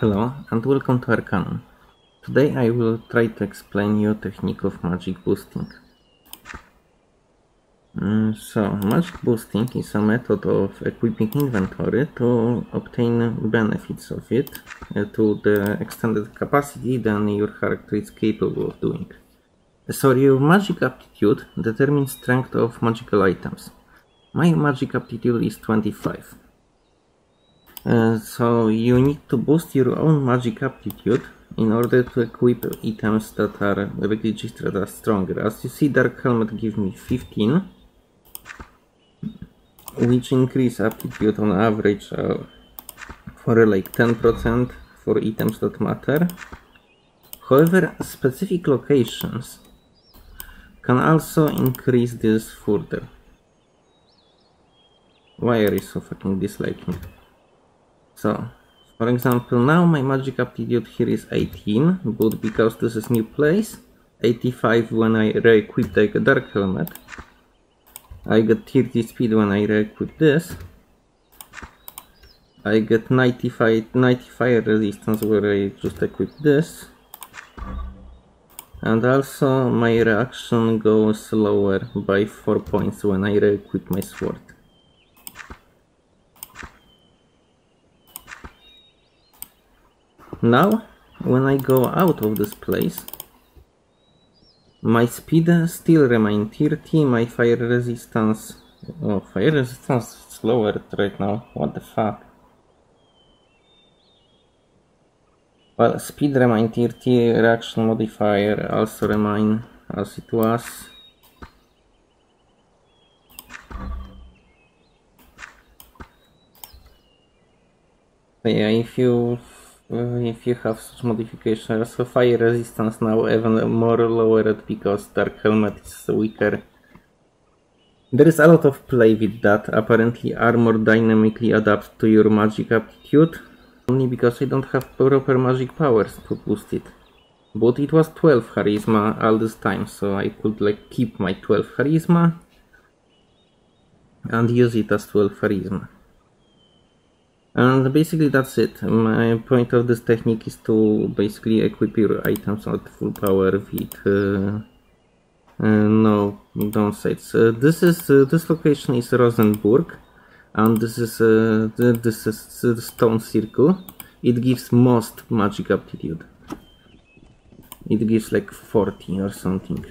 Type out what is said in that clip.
Hello and welcome to Arcanum. Today I will try to explain you technique of magic boosting. Mm, so, magic boosting is a method of equipping inventory to obtain benefits of it uh, to the extended capacity than your character is capable of doing. So your magic aptitude determines strength of magical items. My magic aptitude is 25. Uh, so you need to boost your own magic aptitude in order to equip items that are registered as stronger. As you see, Dark Helmet gives me 15, which increase aptitude on average uh, for like 10% for items that matter. However, specific locations can also increase this further. Why are you so fucking disliking? So, for example, now my magic aptitude here is 18, but because this is new place, 85 when I re-equip the dark helmet. I get 30 speed when I re-equip this. I get 95, 95 resistance where I just equip this. And also my reaction goes lower by 4 points when I re-equip my sword. Now, when I go out of this place, my speed still remain 30, my fire resistance... Oh, fire resistance is lowered right now, what the fuck. Well, speed remain 30, reaction modifier also remain as it was. Yeah, if you if you have such modifications, fire resistance now even more lowered because Dark Helmet is weaker. There is a lot of play with that. Apparently armor dynamically adapts to your magic aptitude. Only because I don't have proper magic powers to boost it. But it was 12 charisma all this time, so I could like keep my 12 charisma and use it as 12 charisma. And basically that's it. My point of this technique is to basically equip your items at full power with uh, uh, no downsides. Uh, this is uh, this location is Rosenburg, and this is uh, this is the stone circle. It gives most magic aptitude. It gives like 40 or something.